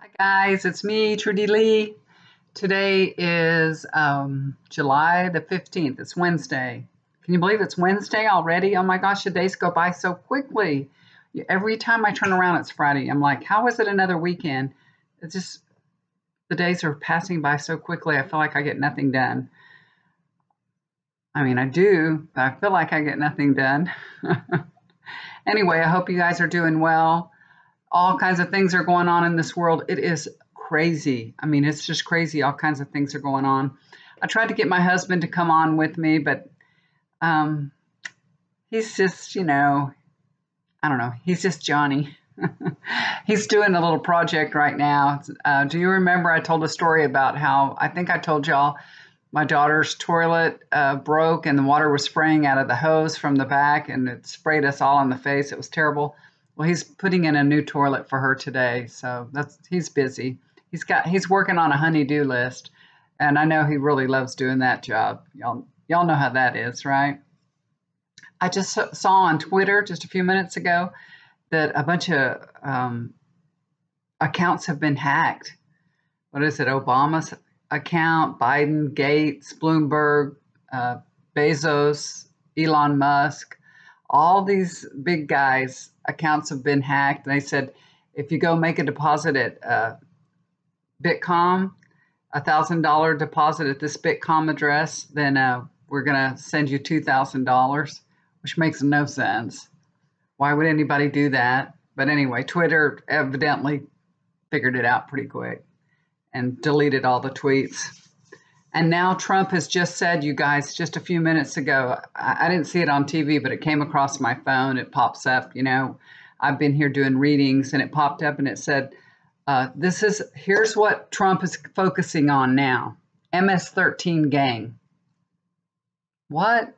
Hi guys, it's me, Trudy Lee. Today is um, July the 15th. It's Wednesday. Can you believe it's Wednesday already? Oh my gosh, the days go by so quickly. Every time I turn around, it's Friday. I'm like, how is it another weekend? It's just, the days are passing by so quickly. I feel like I get nothing done. I mean, I do, but I feel like I get nothing done. anyway, I hope you guys are doing well all kinds of things are going on in this world. It is crazy. I mean, it's just crazy. All kinds of things are going on. I tried to get my husband to come on with me, but um, he's just, you know, I don't know. He's just Johnny. he's doing a little project right now. Uh, do you remember I told a story about how I think I told y'all my daughter's toilet uh, broke and the water was spraying out of the hose from the back and it sprayed us all in the face. It was terrible. Well, he's putting in a new toilet for her today, so that's he's busy. He's got he's working on a honeydew list, and I know he really loves doing that job. Y'all y'all know how that is, right? I just saw on Twitter just a few minutes ago that a bunch of um, accounts have been hacked. What is it? Obama's account, Biden, Gates, Bloomberg, uh, Bezos, Elon Musk, all these big guys accounts have been hacked. And they said, if you go make a deposit at uh, Bitcoin, a thousand dollar deposit at this Bitcoin address, then uh, we're gonna send you two thousand dollars, which makes no sense. Why would anybody do that? But anyway, Twitter evidently figured it out pretty quick and deleted all the tweets. And now Trump has just said, you guys, just a few minutes ago, I, I, didn't see it on TV, but it came across my phone. It pops up, you know. I've been here doing readings and it popped up and it said, uh, this is, here's what Trump is focusing on now MS 13 gang. What?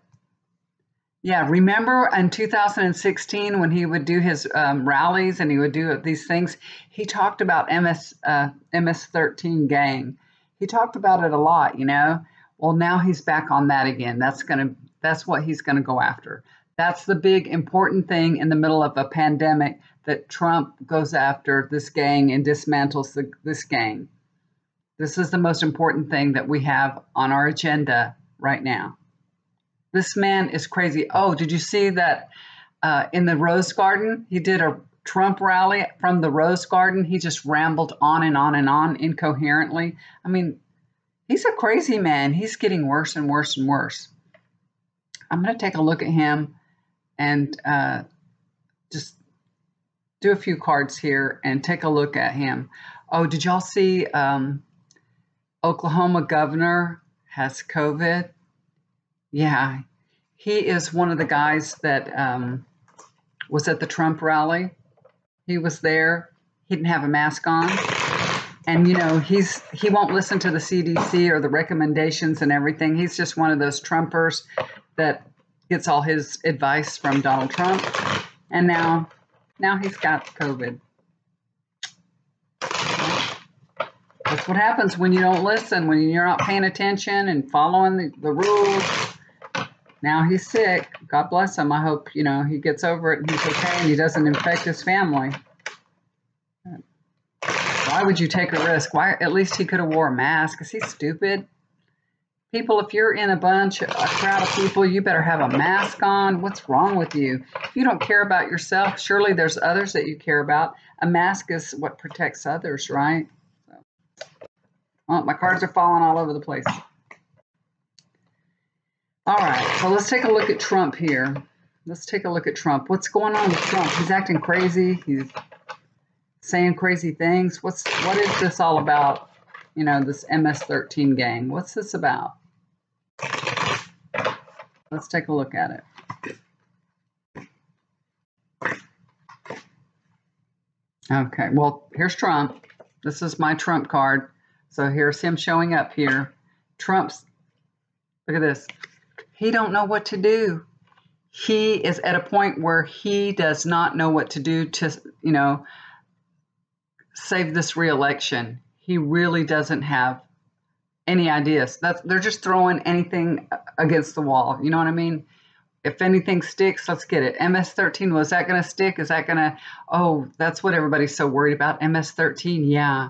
Yeah, remember in 2016 when he would do his um, rallies and he would do these things, he talked about MS uh, MS 13 gang he talked about it a lot, you know. Well, now he's back on that again. That's going to that's what he's going to go after. That's the big important thing in the middle of a pandemic that Trump goes after this gang and dismantles the, this gang. This is the most important thing that we have on our agenda right now. This man is crazy. Oh, did you see that uh, in the Rose Garden? He did a Trump rally from the Rose Garden, he just rambled on and on and on incoherently. I mean, he's a crazy man. He's getting worse and worse and worse. I'm going to take a look at him and uh, just do a few cards here and take a look at him. Oh, did y'all see um, Oklahoma governor has COVID? Yeah, he is one of the guys that um, was at the Trump rally he was there. He didn't have a mask on. And you know, he's he won't listen to the CDC or the recommendations and everything. He's just one of those Trumpers that gets all his advice from Donald Trump. And now now he's got COVID. That's what happens when you don't listen, when you're not paying attention and following the, the rules. Now he's sick. God bless him. I hope, you know, he gets over it and he's okay and he doesn't infect his family. Why would you take a risk? Why at least he could have wore a mask. Is he stupid? People, if you're in a bunch, a crowd of people, you better have a mask on. What's wrong with you? If you don't care about yourself, surely there's others that you care about. A mask is what protects others, right? So, well, my cards are falling all over the place. All right, so let's take a look at Trump here. Let's take a look at Trump. What's going on with Trump? He's acting crazy. He's saying crazy things. What's what is this all about? You know, this MS-13 gang. What's this about? Let's take a look at it. Okay, well, here's Trump. This is my Trump card. So here's him showing up here. Trump's, look at this he don't know what to do he is at a point where he does not know what to do to you know save this reelection he really doesn't have any ideas they're just throwing anything against the wall you know what i mean if anything sticks, let's get it. MS13, was that going to stick? Is that going to, oh, that's what everybody's so worried about. MS13, yeah.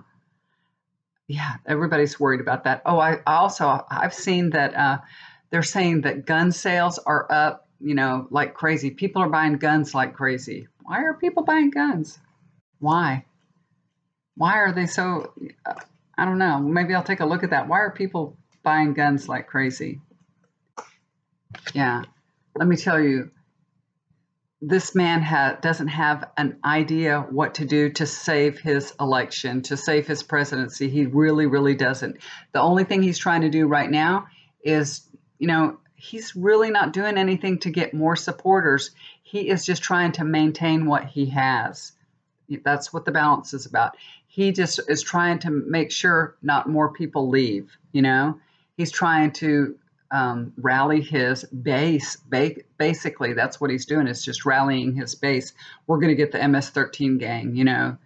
Yeah, everybody's worried about that. Oh, I also, I've seen that uh, they're saying that gun sales are up, you know, like crazy. People are buying guns like crazy. Why are people buying guns? Why? Why are they so, uh, I don't know. Maybe I'll take a look at that. Why are people buying guns like crazy? Yeah let me tell you, this man ha- doesn't have an idea what to do to save his election, to save his presidency. He really, really doesn't. The only thing he's trying to do right now is, you know, he's really not doing anything to get more supporters. He is just trying to maintain what he has. That's what the balance is about. He just is trying to make sure not more people leave, you know? He's trying to um, rally his base. Ba- basically, that's what he's doing. Is just rallying his base. We're going to get the MS-13 gang. You know,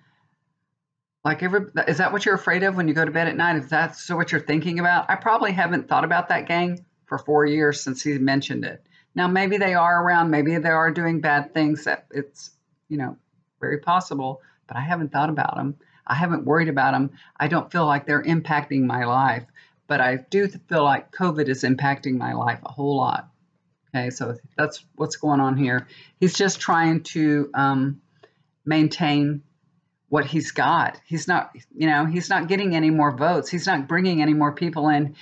like every is that what you're afraid of when you go to bed at night? Is that so what you're thinking about? I probably haven't thought about that gang for four years since he mentioned it. Now maybe they are around. Maybe they are doing bad things. That it's you know very possible. But I haven't thought about them. I haven't worried about them. I don't feel like they're impacting my life but I do feel like COVID is impacting my life a whole lot. Okay, so that's what's going on here. He's just trying to um, maintain what he's got. He's not, you know, he's not getting any more votes. He's not bringing any more people in.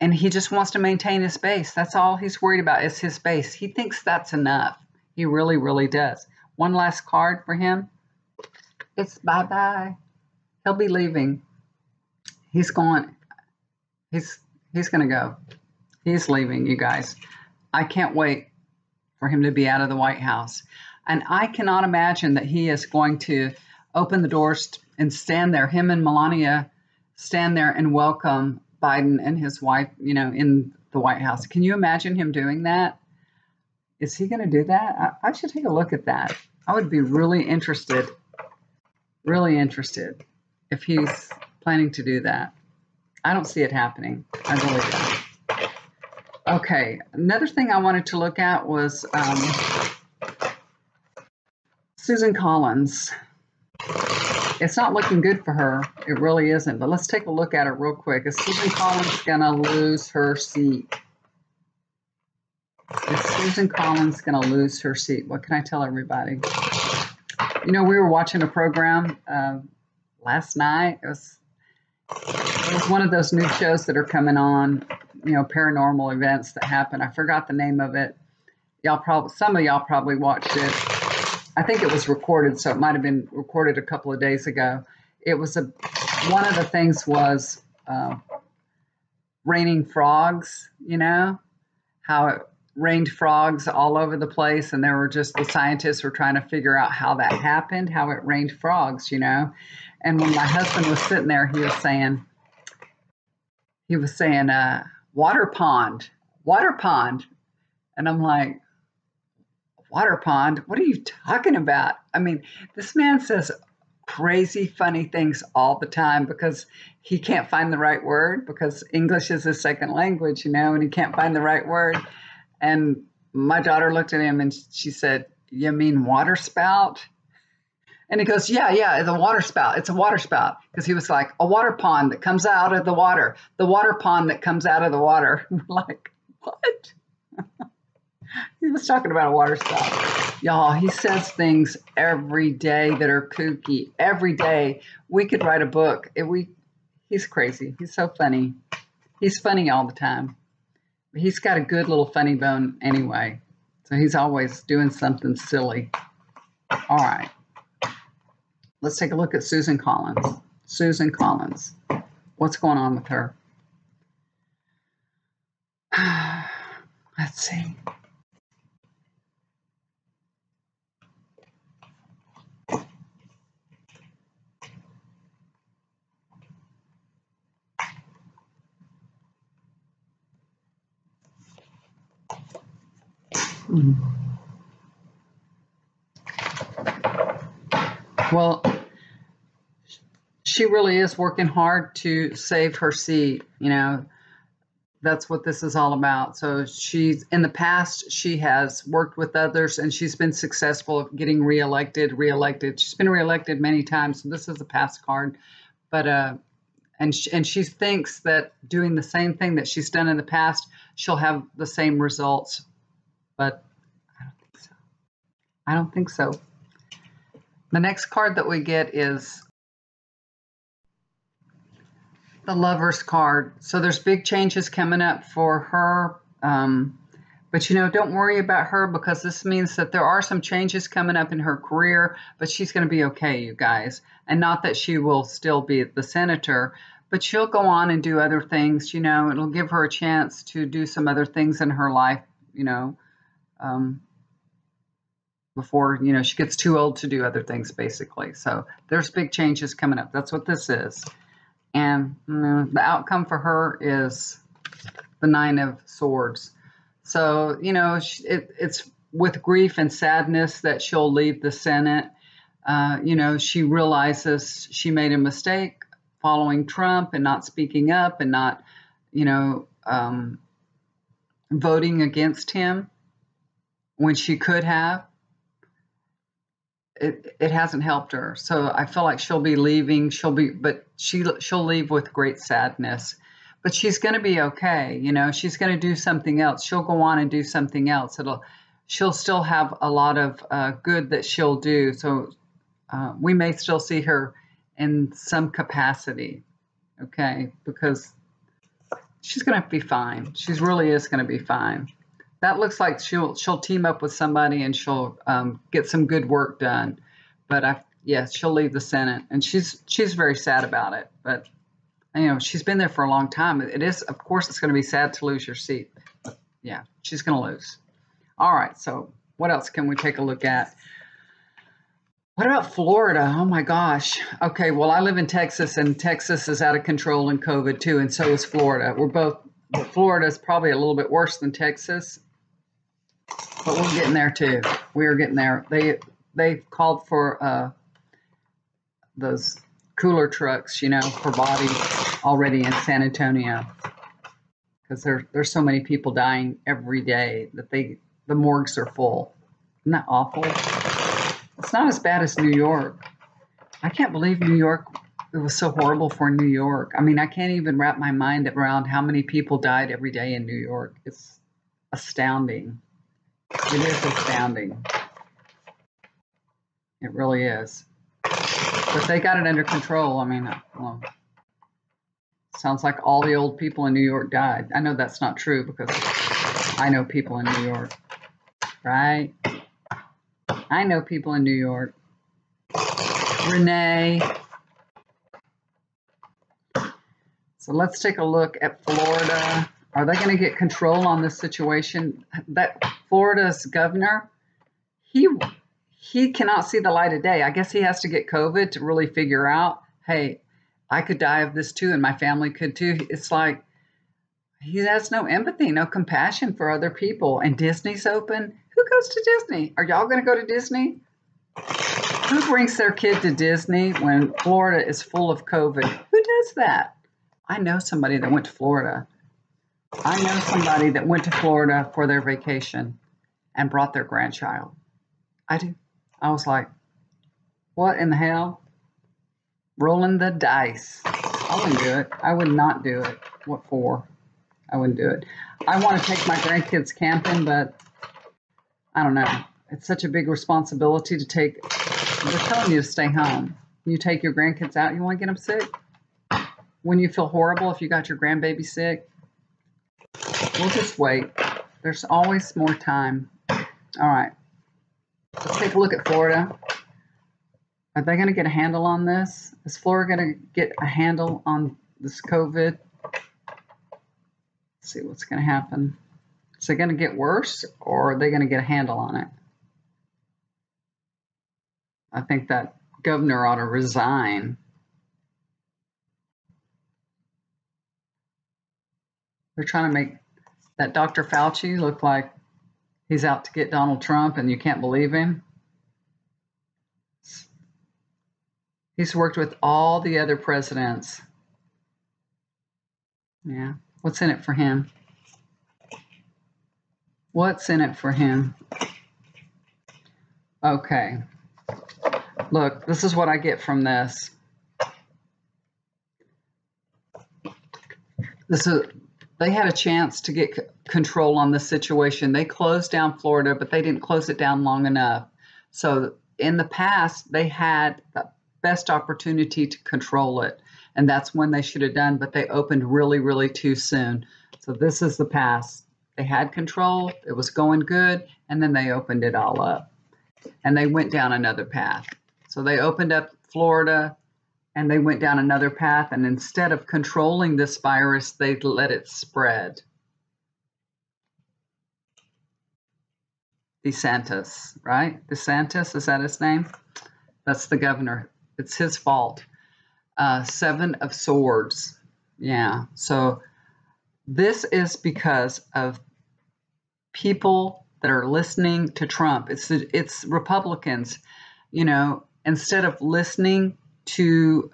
And he just wants to maintain his base. That's all he's worried about is his base. He thinks that's enough. He really, really does. One last card for him. It's bye bye. He'll be leaving. He's gone. He's he's going to go. He's leaving, you guys. I can't wait for him to be out of the White House. And I cannot imagine that he is going to open the doors and stand there, him and Melania stand there and welcome Biden and his wife, you know, in the White House. Can you imagine him doing that? Is he going to do that? I, I should take a look at that. I would be really interested, really interested if he's planning to do that. I don't see it happening. I really don't. Okay, another thing I wanted to look at was um, Susan Collins. It's not looking good for her. It really isn't. But let's take a look at it real quick. Is Susan Collins going to lose her seat? Is Susan Collins going to lose her seat? What can I tell everybody? You know, we were watching a program uh, last night. It was it was one of those new shows that are coming on, you know, paranormal events that happen. I forgot the name of it. Y'all probably, some of y'all probably watched it. I think it was recorded, so it might have been recorded a couple of days ago. It was a, one of the things was uh, raining frogs, you know, how it rained frogs all over the place. And there were just, the scientists were trying to figure out how that happened, how it rained frogs, you know. And when my husband was sitting there, he was saying, he was saying, uh, water pond, water pond. And I'm like, water pond? What are you talking about? I mean, this man says crazy, funny things all the time because he can't find the right word because English is his second language, you know, and he can't find the right word. And my daughter looked at him and she said, You mean water spout? And he goes, Yeah, yeah, the a water spout. It's a water spout. Because he was like, A water pond that comes out of the water. The water pond that comes out of the water. like, what? he was talking about a water spout. Y'all, he says things every day that are kooky. Every day. We could write a book. We he's crazy. He's so funny. He's funny all the time. He's got a good little funny bone anyway. So he's always doing something silly. All right. Let's take a look at Susan Collins. Susan Collins. What's going on with her? Let's see. Well, she really is working hard to save her seat. You know, that's what this is all about. So she's in the past she has worked with others and she's been successful at getting reelected, reelected. She's been reelected many times. So this is a past card, but uh, and she, and she thinks that doing the same thing that she's done in the past, she'll have the same results. But I don't think so. I don't think so. The next card that we get is the Lover's card. So there's big changes coming up for her. Um, but you know, don't worry about her because this means that there are some changes coming up in her career, but she's going to be okay, you guys. And not that she will still be the senator, but she'll go on and do other things. You know, it'll give her a chance to do some other things in her life, you know, um, before, you know, she gets too old to do other things, basically. So there's big changes coming up. That's what this is. And you know, the outcome for her is the Nine of Swords. So, you know, it, it's with grief and sadness that she'll leave the Senate. Uh, you know, she realizes she made a mistake following Trump and not speaking up and not, you know, um, voting against him when she could have. It, it hasn't helped her. So I feel like she'll be leaving. She'll be, but she she'll leave with great sadness but she's going to be okay. You know, she's going to do something else. She'll go on and do something else. It'll, she'll still have a lot of uh, good that she'll do. So uh, we may still see her in some capacity, okay? Because she's going to be fine. She really is going to be fine. That looks like she'll she'll team up with somebody and she'll um, get some good work done. But I, yes, she'll leave the Senate, and she's she's very sad about it. But you know, she's been there for a long time. It is, of course, it's going to be sad to lose your seat. But yeah, she's going to lose. All right, so what else can we take a look at? What about Florida? Oh my gosh. Okay, well, I live in Texas, and Texas is out of control in COVID too, and so is Florida. We're both, Florida is probably a little bit worse than Texas, but we're getting there too. We are getting there. They they called for uh, those cooler trucks, you know, for bodies already in San Antonio because there, there's so many people dying every day that they the morgues are full. Isn't that awful? It's not as bad as New York. I can't believe New York. It was so horrible for New York. I mean, I can't even wrap my mind around how many people died every day in New York. It's astounding. It is astounding. It really is. But they got it under control. I mean, well, Sounds like all the old people in New York died. I know that's not true because I know people in New York, right? I know people in New York. Renee. So let's take a look at Florida. Are they going to get control on this situation? That Florida's governor, he he cannot see the light of day. I guess he has to get COVID to really figure out, hey, I could die of this too, and my family could too. It's like he has no empathy, no compassion for other people. And Disney's open. Who goes to Disney? Are y'all going to go to Disney? Who brings their kid to Disney when Florida is full of COVID? Who does that? I know somebody that went to Florida. I know somebody that went to Florida for their vacation and brought their grandchild. I do. I was like, what in the hell? rolling the dice. I wouldn't do it. I would not do it. What for? I wouldn't do it. I want to take my grandkids camping, but I don't know. It's such a big responsibility to take. They're telling you to stay home. You take your grandkids out, you want to get them sick? When you feel horrible if you got your grandbaby sick? We'll just wait. There's always more time. All right. Let's take a look at Florida. Are they going to get a handle on this? Is Florida going to get a handle on this COVID? Let's see what's going to happen. Is it going to get worse or are they going to get a handle on it? I think that governor ought to resign. They're trying to make that Dr. Fauci look like he's out to get Donald Trump and you can't believe him. He's worked with all the other presidents. Yeah, What's in it for him? What's in it for him? Okay. Look, this is what I get from this. This is they had a chance to get c- control on the situation. They closed down Florida, but they didn't close it down long enough. So in the past, they had the best opportunity to control it, and that's when they should have done. But they opened really, really too soon. So this is the past. They had control. It was going good, and then they opened it all up, and they went down another path. So they opened up Florida, and they went down another path and instead of controlling this virus they let it spread. Desantis right? Desantis is that his name? That's the governor. It's his fault. Uh, seven of swords. Yeah so this is because of people that are listening to trump. It's it's republicans you know instead of listening to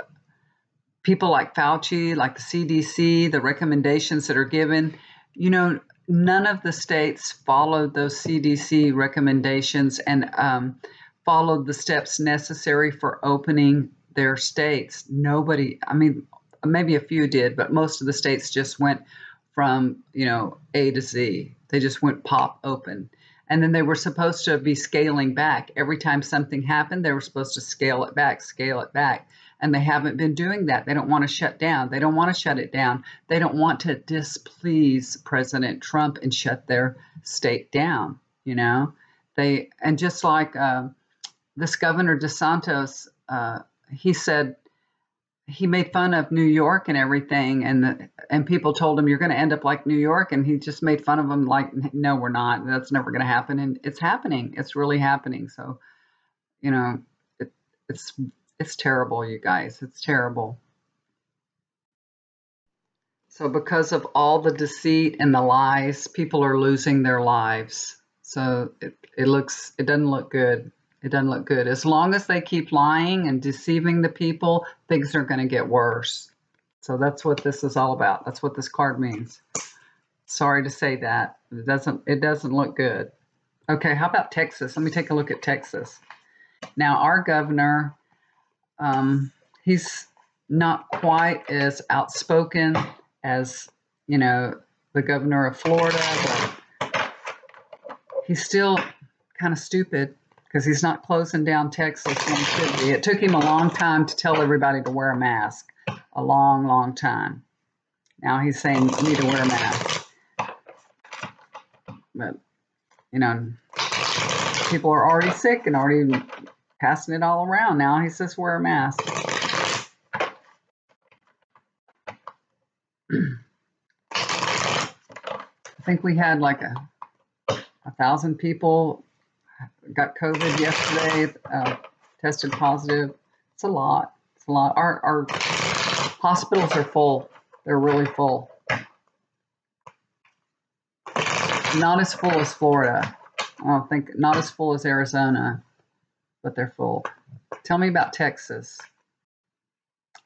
people like Fauci, like the CDC, the recommendations that are given, you know, none of the states followed those CDC recommendations and um, followed the steps necessary for opening their states. Nobody, I mean, maybe a few did, but most of the states just went from, you know, A to Z. They just went pop open. And then they were supposed to be scaling back. Every time something happened, they were supposed to scale it back, scale it back. And they haven't been doing that. They don't want to shut down. They don't want to shut it down. They don't want to displease President Trump and shut their state down, you know? They, and just like uh, this Governor DeSantis, uh, he said, he made fun of New York and everything, and the, and people told him you're going to end up like New York, and he just made fun of them like, no, we're not. That's never going to happen, and it's happening. It's really happening. So, you know, it, it's it's terrible, you guys. It's terrible. So because of all the deceit and the lies, people are losing their lives. So it, it looks it doesn't look good. It doesn't look good. As long as they keep lying and deceiving the people, things are going to get worse. So that's what this is all about. That's what this card means. Sorry to say that. It doesn't it doesn't look good. Okay, how about Texas? Let me take a look at Texas. Now, our governor, um, he's not quite as outspoken as, you know, the governor of Florida, but he's still kind of stupid because he's not closing down Texas when he should be. It took him a long time to tell everybody to wear a mask, a long, long time. Now he's saying you need to wear a mask. But, you know, people are already sick and already passing it all around. Now he says wear a mask. I think we had like a, a thousand people got COVID yesterday, uh, tested positive. It's a lot. It's a lot. Our, our hospitals are full. They're really full. Not as full as Florida. I don't think, not as full as Arizona, but they're full. Tell me about Texas.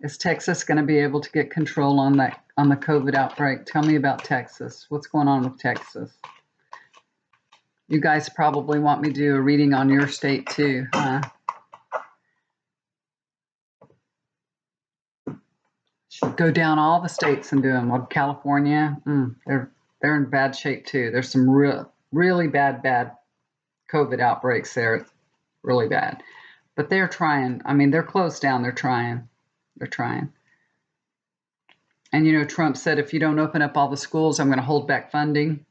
Is Texas going to be able to get control on that on the COVID outbreak? Tell me about Texas. What's going on with Texas? You guys probably want me to do a reading on your state too, huh? Go down all the states and do them. Well, California, mm, they're they're in bad shape too. There's some real, really bad, bad COVID outbreaks there, really bad. But they're trying. I mean, they're closed down. They're trying. They're trying. And you know, Trump said if you don't open up all the schools, I'm going to hold back funding.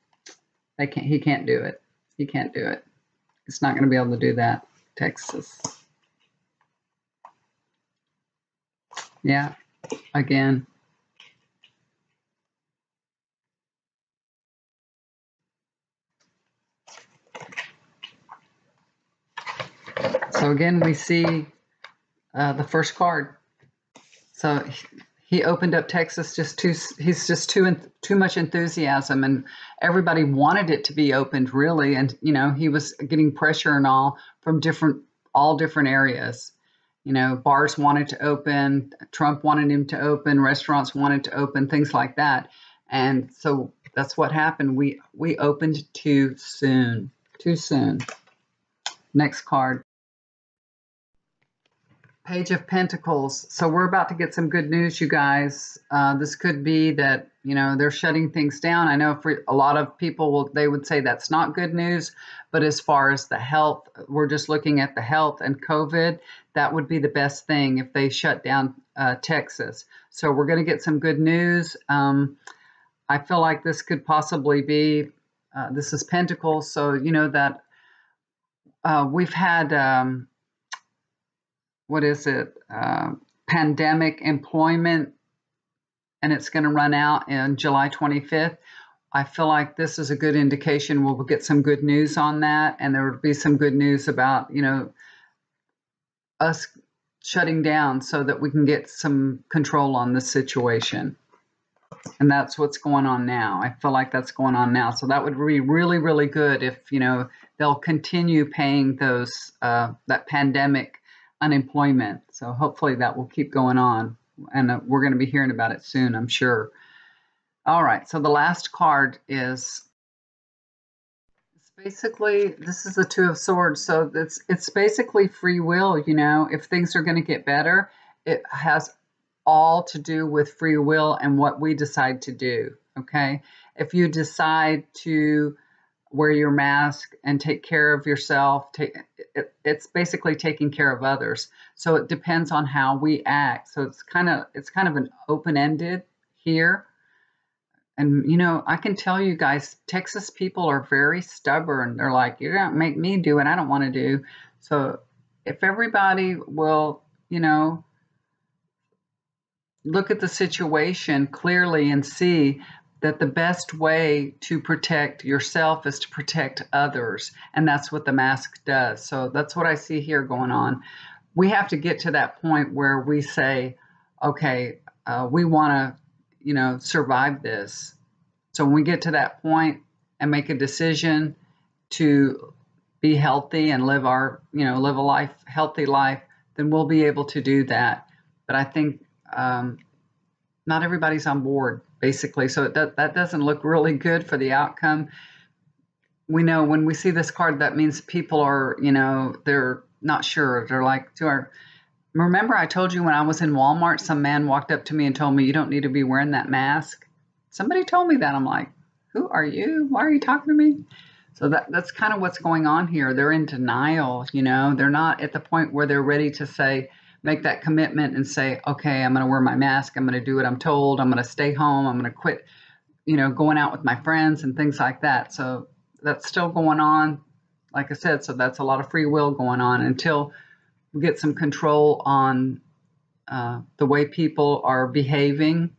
They can't. He can't do it. He can't do it. It's not going to be able to do that. Texas. Yeah. Again. So again, we see uh, the first card. So he opened up Texas just too. He's just too too much enthusiasm, and everybody wanted it to be opened really. And you know, he was getting pressure and all from different all different areas. You know, bars wanted to open, Trump wanted him to open, restaurants wanted to open, things like that. And so that's what happened. We we opened too soon. Too soon. Next card. Page of Pentacles. So we're about to get some good news, you guys. Uh, this could be that you know they're shutting things down. I know for a lot of people, will, they would say that's not good news. But as far as the health, we're just looking at the health and COVID. That would be the best thing if they shut down uh, Texas. So we're going to get some good news. Um, I feel like this could possibly be. Uh, this is Pentacles, so you know that uh, we've had. Um, what is it, uh, pandemic employment, and it's going to run out in July 25th. I feel like this is a good indication. We'll get some good news on that, and there will be some good news about, you know, us shutting down so that we can get some control on this situation. And that's what's going on now. I feel like that's going on now. So that would be really, really good if, you know, they'll continue paying those, uh, that pandemic unemployment. So hopefully that will keep going on. And uh, we're going to be hearing about it soon, I'm sure. All right, so the last card is basically this is the two of swords so it's it's basically free will you know if things are going to get better it has all to do with free will and what we decide to do okay if you decide to wear your mask and take care of yourself. Take, it, it's basically taking care of others. So it depends on how we act. So it's kind of it's kind of an open ended here. And you know, I can tell you guys, Texas people are very stubborn. They're like, you're gonna make me do what I don't want to do. So if everybody will, you know, look at the situation clearly and see that the best way to protect yourself is to protect others. And that's what the mask does. So that's what I see here going on. We have to get to that point where we say, okay, uh, we want to, you know, survive this. So when we get to that point and make a decision to be healthy and live our, you know, live a life, healthy life, then we'll be able to do that. But I think um, not everybody's on board basically. So that that doesn't look really good for the outcome. We know when we see this card, that means people are, you know, they're not sure. They're like, to our, remember I told you when I was in Walmart, some man walked up to me and told me, you don't need to be wearing that mask. Somebody told me that. I'm like, who are you? Why are you talking to me? So that that's kind of what's going on here. They're in denial, you know. They're not at the point where they're ready to say, make that commitment and say, okay, I'm going to wear my mask. I'm going to do what I'm told. I'm going to stay home. I'm going to quit, you know, going out with my friends and things like that. So that's still going on. Like I said, so that's a lot of free will going on until we get some control on uh, the way people are behaving.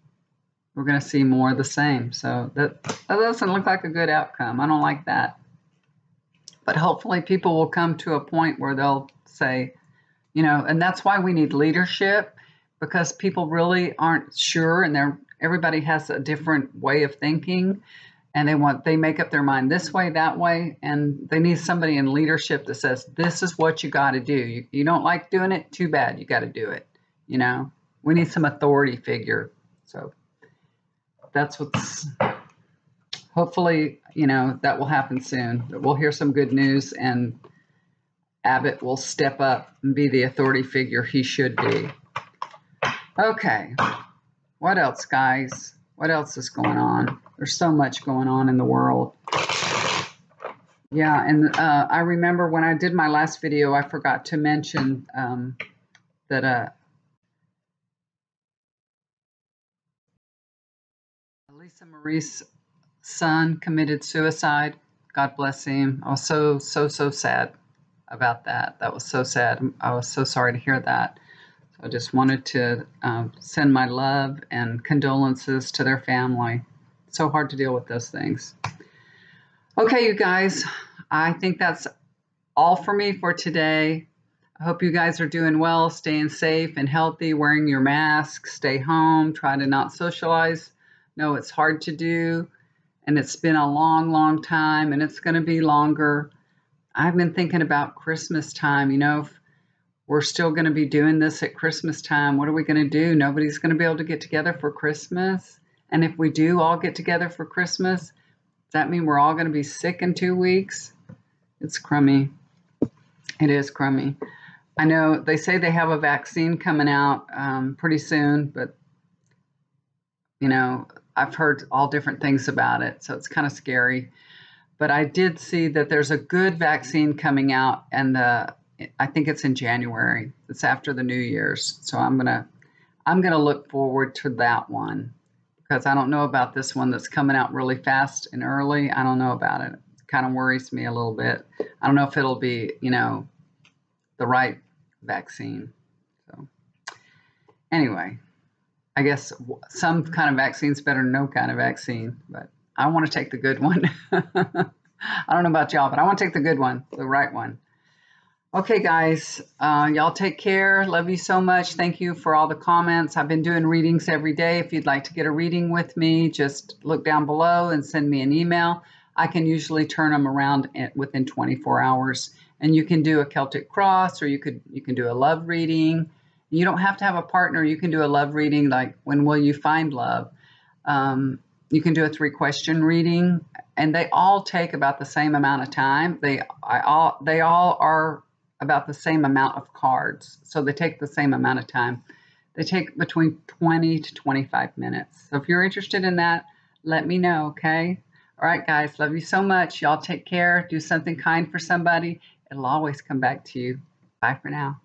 We're going to see more of the same. So that, that doesn't look like a good outcome. I don't like that. But hopefully, people will come to a point where they'll say, you know and that's why we need leadership because people really aren't sure and they're everybody has a different way of thinking and they want they make up their mind this way that way and they need somebody in leadership that says this is what you got to do. You, you don't like doing it? Too bad you got to do it. You know we need some authority figure. So that's what's hopefully you know that will happen soon. We'll hear some good news and Abbott will step up and be the authority figure he should be. Okay, what else, guys? What else is going on? There's so much going on in the world. Yeah, and uh, I remember when I did my last video, I forgot to mention um, that uh, Lisa Marie's son committed suicide. God bless him. I was so, so, so sad about that. That was so sad. I was so sorry to hear that. So I just wanted to um, send my love and condolences to their family. so hard to deal with those things. Okay, you guys, I think that's all for me for today. I hope you guys are doing well, staying safe and healthy, wearing your mask, stay home, try to not socialize. No, it's hard to do, and it's been a long, long time, and it's going to be longer. I've been thinking about Christmas time. You know, if we're still going to be doing this at Christmas time, what are we going to do? Nobody's going to be able to get together for Christmas. And if we do all get together for Christmas, does that mean we're all going to be sick in two weeks? It's crummy. It is crummy. I know they say they have a vaccine coming out um, pretty soon, but you know, I've heard all different things about it, so it's kind of scary. But I did see that there's a good vaccine coming out, and the I think it's in January. It's after the New Year's, so I'm gonna I'm gonna look forward to that one because I don't know about this one that's coming out really fast and early. I don't know about it. It kind of worries me a little bit. I don't know if it'll be you know the right vaccine. So anyway, I guess some kind of vaccine is better than no kind of vaccine, but I want to take the good one. I don't know about y'all, but I want to take the good one, the right one. Okay, guys, uh, y'all take care. Love you so much. Thank you for all the comments. I've been doing readings every day. If you'd like to get a reading with me, just look down below and send me an email. I can usually turn them around within 24 hours. And you can do a Celtic cross, or you could you can do a love reading. You don't have to have a partner. You can do a love reading, like when will you find love? Um, you can do a three question reading, and they all take about the same amount of time. They I all they all are about the same amount of cards, so they take the same amount of time. They take between 20 to 25 minutes. So if you're interested in that, let me know, okay? All right, guys, love you so much. Y'all take care. Do something kind for somebody. It'll always come back to you. Bye for now.